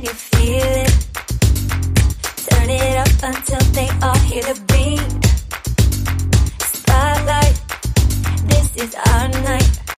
You feel it? Turn it up until they all hear the beat. Spotlight, this is